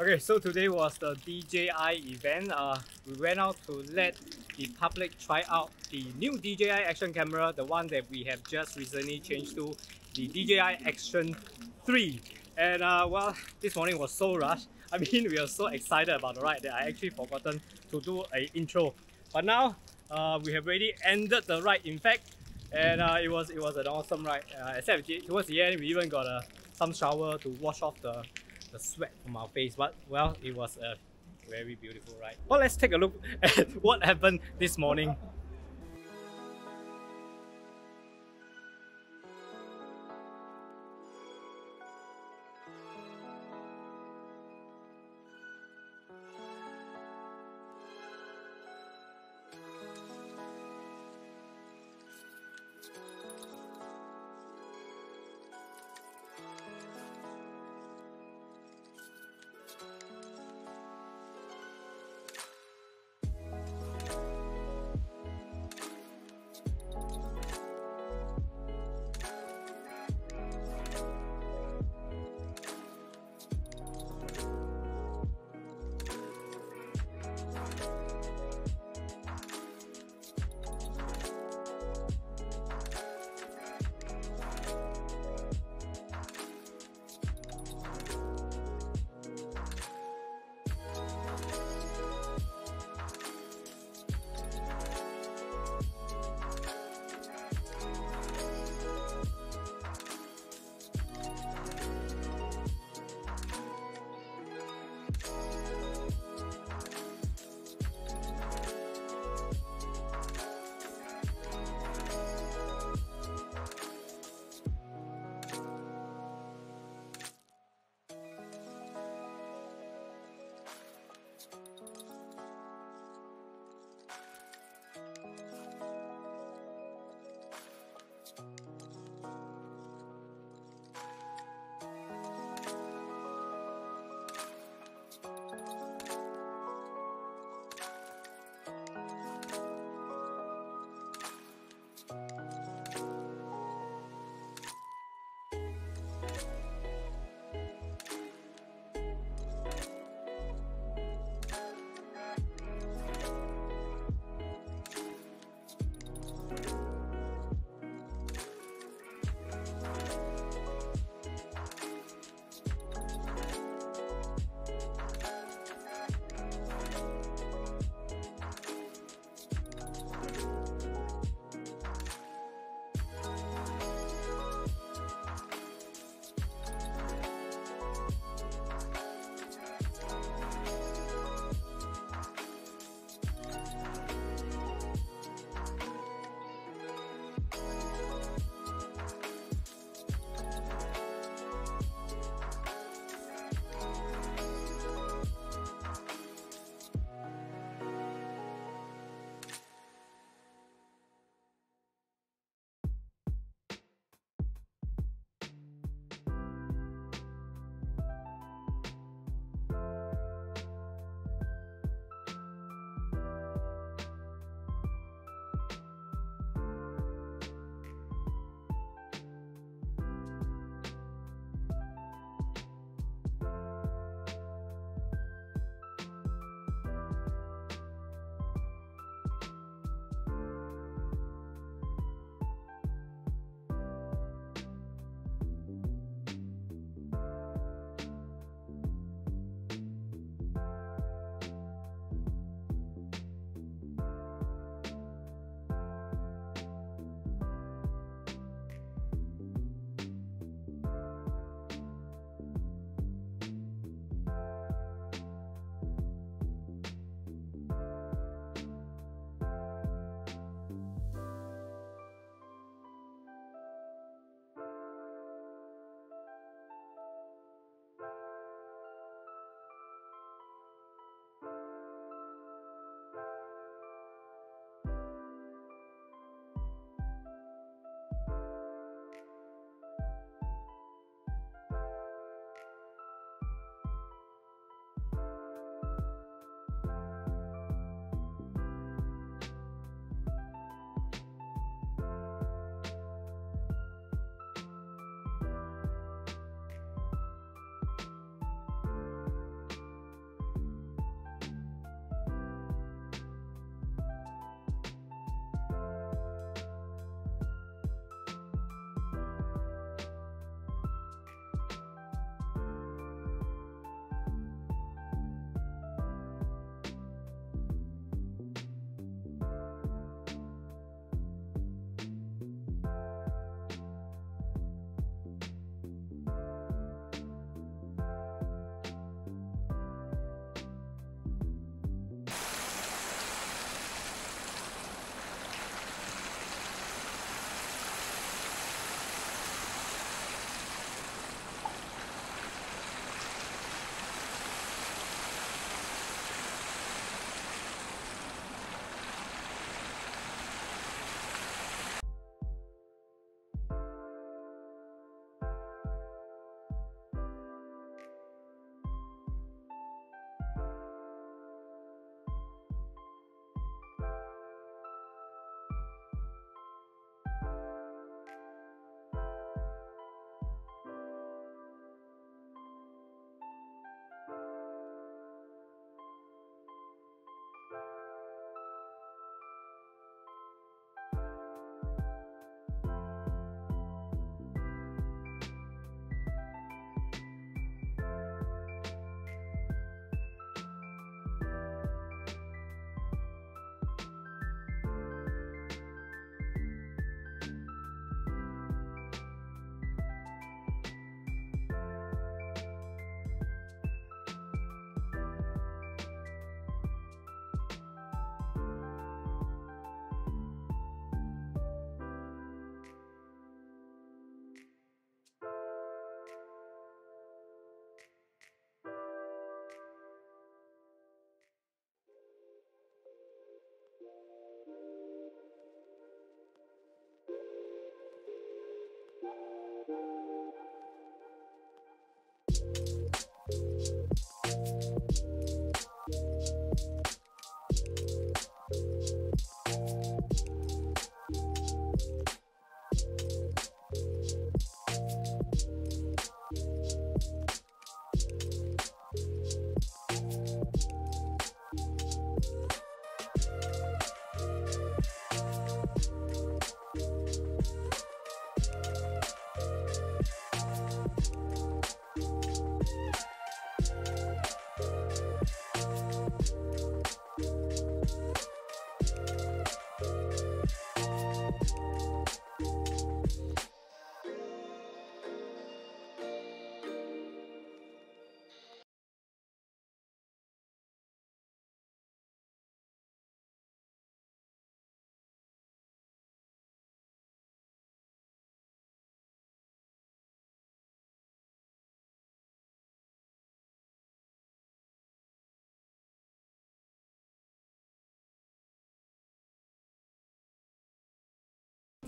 Okay, so today was the DJI event. Uh, we went out to let the public try out the new DJI action camera, the one that we have just recently changed to the DJI Action 3. And uh, well, this morning was so rushed. I mean, we are so excited about the ride that I actually forgotten to do a intro. But now, uh, we have already ended the ride in fact, and uh, it was it was an awesome ride. Uh, except towards the end, we even got uh, some shower to wash off the the sweat from our face. But well, it was a very beautiful ride. Well, let's take a look at what happened this morning.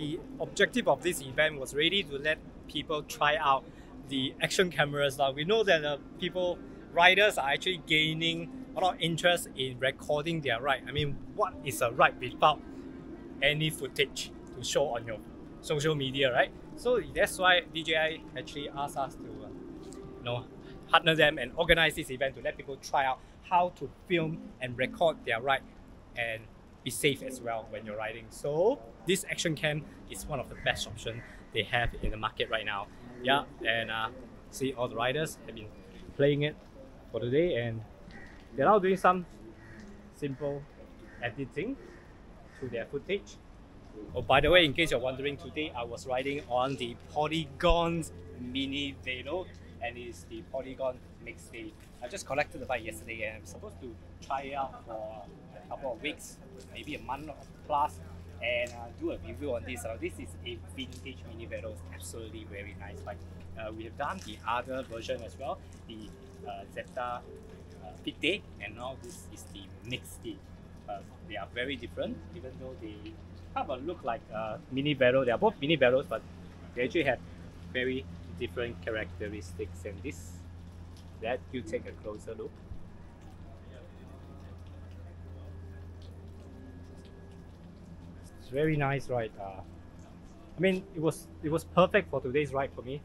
The objective of this event was really to let people try out the action cameras. Now we know that the people riders are actually gaining a lot of interest in recording their ride. I mean, what is a ride without any footage to show on your social media, right? So that's why DJI actually asked us to, uh, you know, partner them and organize this event to let people try out how to film and record their ride and be safe as well when you're riding. So this action cam is one of the best options they have in the market right now. Yeah, and uh, see all the riders have been playing it for today and they're now doing some simple editing to their footage. Oh, by the way, in case you're wondering, today I was riding on the Polygon Mini Velo and it's the Polygon Mixte. I just collected the bike yesterday and I'm supposed to try it out for a couple of weeks, maybe a month plus and uh, do a review on this. Uh, this is a vintage Mini it's absolutely very nice bike. Uh, we have done the other version as well, the uh, Zeta uh, Fit Day and now this is the Mixte. Uh, they are very different even though they kind of look like uh, Mini Velo. They are both Mini Velos but they actually have very different characteristics and this let you take a closer look. It's very nice ride. Uh, I mean, it was it was perfect for today's ride for me.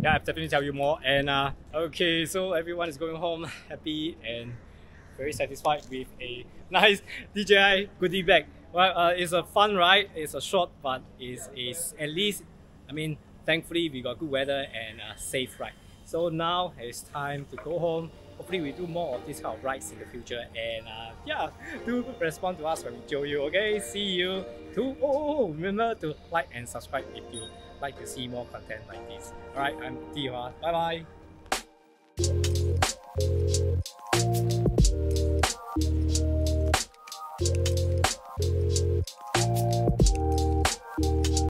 Yeah, I'll definitely tell you more. And uh, okay, so everyone is going home happy and very satisfied with a nice DJI goodie bag. Well, uh, it's a fun ride. It's a short, but it's, it's at least, I mean, thankfully we got good weather and a safe ride. So now it's time to go home. Hopefully we do more of these kind of rides in the future. And uh, yeah, do respond to us when we show you. Okay, see you. To oh, oh, oh, remember to like and subscribe if you like to see more content like this. Alright, I'm Tihua. Bye bye.